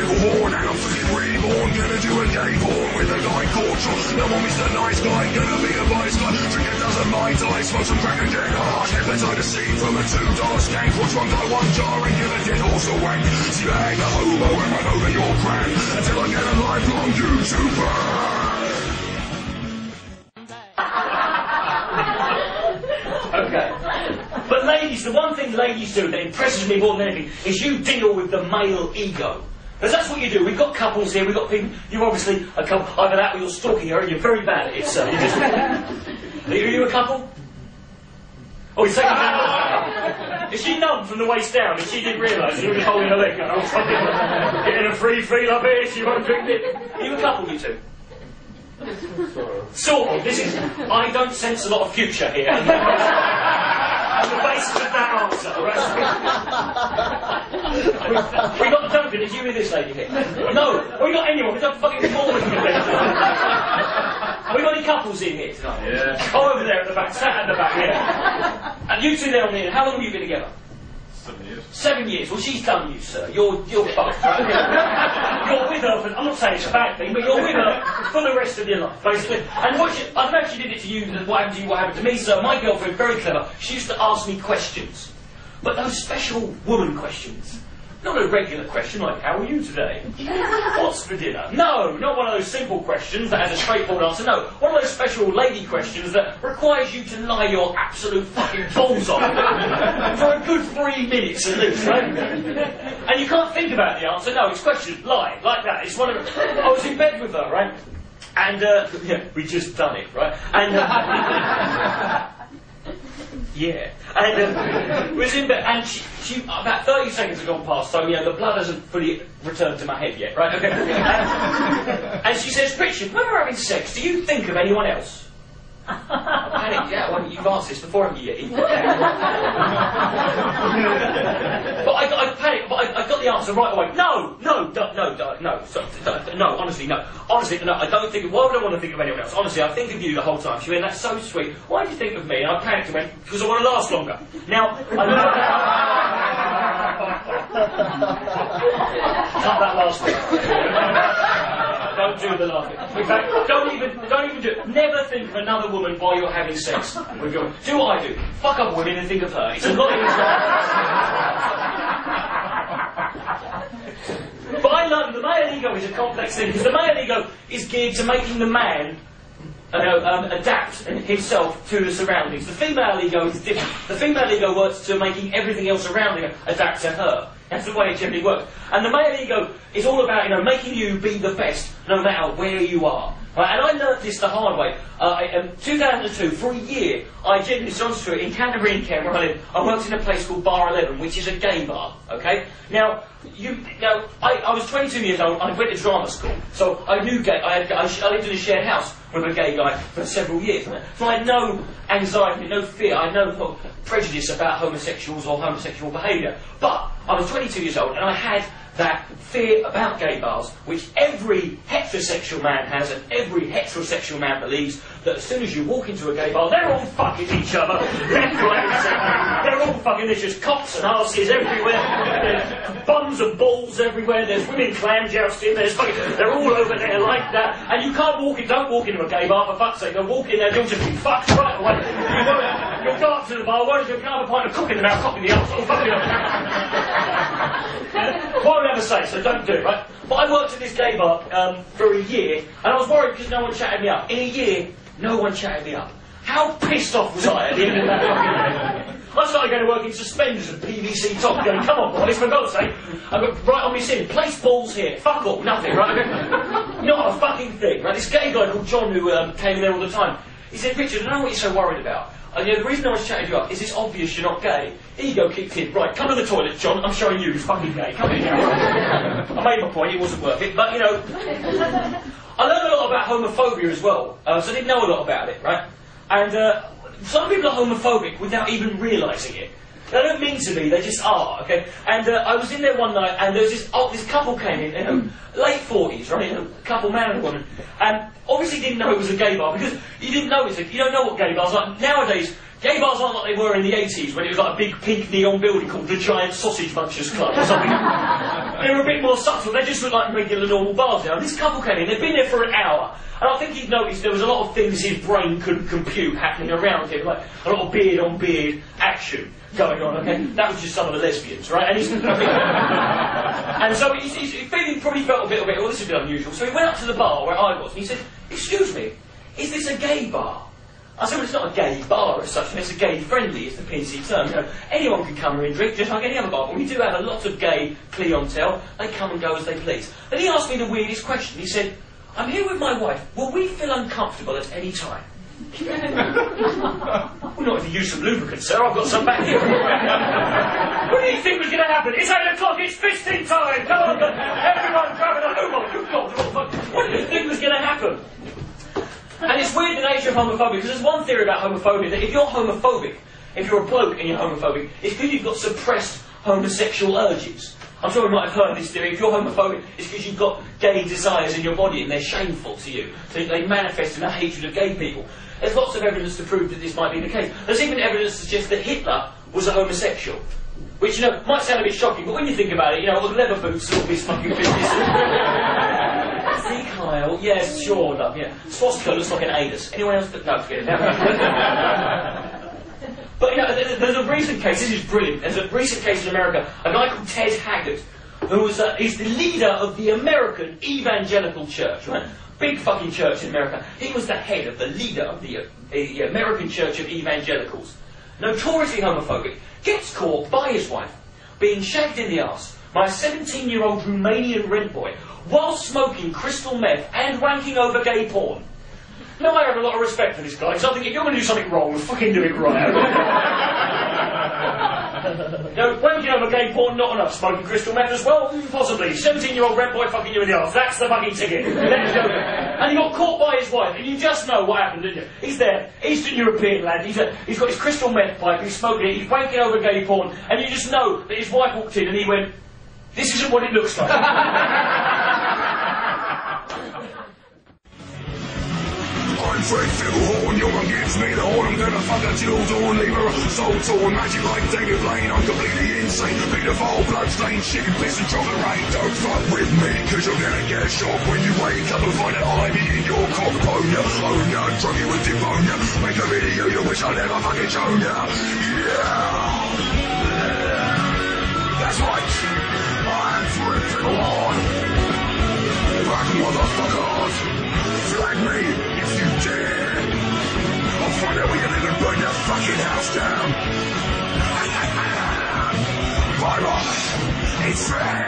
devil horn and I'm fucking reborn. Gonna do a gay porn with a guy called John. No more Mr. Nice Guy, gonna be a vice guy. Drink a dozen Mai Tai, smoke some crack and get hard. The scene from a two-dollar skank. Watch one guy one jar and give a dead horse a wank. Hang a hobo and run over your crank until I get a lifelong YouTube ban. Okay. But ladies, the one thing ladies do that impresses me more than anything is you deal with the male ego. Because that's what you do. We've got couples here, we've got people, you're obviously a couple, either that or you're stalking her and you're very bad at it, so you just... are you, are you a couple? Oh, he's taking down. Is she numb from the waist down and she didn't realise you were just holding her leg I was fucking, getting a free feel up here, she won't drink it. Are you a couple, you two? Sort of. This is. I don't sense a lot of future here. On the basis of that answer, right? we got Duncan. Did you hear this lady here? No. We got anyone. We got fucking performance. we got any couples in here tonight? Yeah. Oh, over there at the back. Sat at the back. Yeah. And you two there on the end. How long have you been together? Seven years. Seven years. Well, she's done you, sir. You're you're fucked. For, I'm not saying it's a bad thing, but you're with her for the rest of your life, basically. And what she, I don't know if she did it to you. What happened to you? What happened to me, so My girlfriend, very clever. She used to ask me questions, but those special woman questions. Not a regular question like, how are you today? What's for dinner? No, not one of those simple questions that has a straightforward answer. No, one of those special lady questions that requires you to lie your absolute fucking balls on for a good three minutes at least, right? And you can't think about the answer. No, it's question, lie, like that. It's one of. I was in bed with her, right? And uh, yeah, we just done it, right? And. Uh, Yeah, and um, was in bed, and she, she, about 30 seconds had gone past, so, you know, the blood hasn't fully returned to my head yet, right? Okay. And, and she says, Richard, when we're having sex, do you think of anyone else? I panicked, yeah, well, you've asked this before, haven't you, Yeti? but I, I panicked, but I, I got the answer right away. No, no, no, no, no, no, so, no, honestly, no. Honestly, no, I don't think, why would I want to think of anyone else? Honestly, I think of you the whole time. She went, that's so sweet. Why do you think of me? And I panicked and went, because I want to last longer. Now, I know Cut that last bit. Don't do the bit. In fact, don't even, don't even do it. Never think of another woman while you're having sex with your. Do what I do. Fuck up women and think of her. It's a lot easier. but I learned the male ego is a complex thing because the male ego is geared to making the man know, um, adapt himself to the surroundings. The female ego is different. The female ego works to making everything else around her adapt to her. That's the way it generally works. And the male ego is all about, you know, making you be the best no matter where you are. Right? And I learnt this the hard way. Uh, in 2002, for a year, I genuinely, honest to it, in Canterbury in Kent, where I I worked in a place called Bar 11, which is a gay bar, okay? Now, you, now, I, I was 22 years old, I went to drama school, so I knew gay, I, had, I, I lived in a shared house with a gay guy for several years. So I had no anxiety, no fear, I had no prejudice about homosexuals or homosexual behaviour. But I was 22 years old and I had that fear about gay bars, which every heterosexual man has, and every heterosexual man believes that as soon as you walk into a gay bar, they're all fucking each other. they're all fucking, there's just cocks and asses everywhere. Bums and balls everywhere. There's women clam jousting. There's fucking, they're all over there like that. And you can't walk in, don't walk into a gay bar for fuck's sake. Don't walk in there, you'll just be fucked right away. You go, you'll go up to the bar, why don't you have a pint of cook in the mouth, cock in the arsehole, fucking Won't ever say, so don't do it, right? But I worked at this gay bar um, for a year, and I was worried because no one chatted me up. In a year, no one chatted me up. How pissed off was I at the end of that fucking day? I started going to work in suspenders and PVC top, going, come on, boys, for God's sake. I got right on me sin, place balls here, fuck all, nothing, right? Not a fucking thing, right? This gay guy called John who um, came in there all the time, he said, Richard, I don't know what you're so worried about. And you know, the reason I was chatting you up is it's obvious you're not gay. Ego kicked in. Right, come to the toilet, John. I'm showing you you're fucking gay. Come in here. I made my point. It wasn't worth it. But, you know, I learned a lot about homophobia as well. Uh, so I didn't know a lot about it, right? And uh, some people are homophobic without even realising it. They don't mean to be, they just are, okay? And uh, I was in there one night, and there was this, oh, this couple came in, know, late 40s, right? Know, couple, man and woman. And obviously didn't know it was a gay bar, because you didn't know it's a, you don't know what gay bars are. Nowadays, gay bars aren't like they were in the 80s, when it was like a big pink neon building called the Giant Sausage Munchers Club or something. they're a bit more subtle. They just looked like regular normal bars now. This couple came in. They'd been there for an hour, and I think he'd noticed there was a lot of things his brain couldn't compute happening around him, like a lot of beard on beard action going on. Okay, that was just some of the lesbians, right? And he's and so he's, he's feeling probably felt a bit, a bit. Well, this is a bit unusual. So he went up to the bar where I was, and he said, "Excuse me, is this a gay bar?" I said, well, it's not a gay bar as such, it's a gay friendly, it's the PC term. You know, anyone can come here and drink, just like any other bar. But we do have a lot of gay clientele. They come and go as they please. And he asked me the weirdest question. He said, I'm here with my wife. Will we feel uncomfortable at any time? well, not if you use some lubricant, sir. I've got some back here. what do you think was going to happen? It's 8 o'clock, it's fisting time! Come on, everyone grab a home oh, What do you think was going to happen? And it's weird the nature of homophobia, because there's one theory about homophobia that if you're homophobic, if you're a bloke and you're homophobic, it's because you've got suppressed homosexual urges. I'm sure you might have heard this theory. If you're homophobic, it's because you've got gay desires in your body and they're shameful to you. So they manifest in a hatred of gay people. There's lots of evidence to prove that this might be the case. There's even evidence to suggest that Hitler was a homosexual. Which, you know, might sound a bit shocking, but when you think about it, you know, the leather boots all this fucking business. Kyle. Yes, sure, love. Yeah. Swastika looks like an anus. Anyone else? That, no, forget it. but you know, there's a recent case. This is brilliant. There's a recent case in America. A guy called Ted Haggard, who was uh, the leader of the American Evangelical Church, right? Big fucking church in America. He was the head of the leader of the, uh, the American Church of Evangelicals. Notoriously homophobic. Gets caught by his wife being shagged in the ass by a 17-year-old Romanian rent boy while smoking crystal meth and wanking over gay porn. Now, I have a lot of respect for this guy, because I think if you're going to do something wrong, fucking do it right. no, wanking over gay porn, not enough. Smoking crystal meth as well? Possibly. 17-year-old red boy fucking you in the arse. That's the buggy ticket. and he got caught by his wife, and you just know what happened, didn't you? He's there, Eastern European lad, he's, a, he's got his crystal meth pipe, he's smoking it, he's wanking over gay porn, and you just know that his wife walked in and he went, this isn't what it looks like. I'm Fred Fiddlehorn, your one gives me the horn, I'm gonna fuck a dawn, leave her soul torn, magic like David Blaine, I'm completely insane, pedophile, bloodstained, chicken piss and chocolate rain, don't fuck with me, cause you're gonna get shocked when you wake up and find that I'm eating your cock bone, oh no, drug you with demonia, make a video you wish I never fucking shown ya, yeah, that's right, I'm Fred Fiddlehorn, back motherfuckers, flag me, find It's Fred.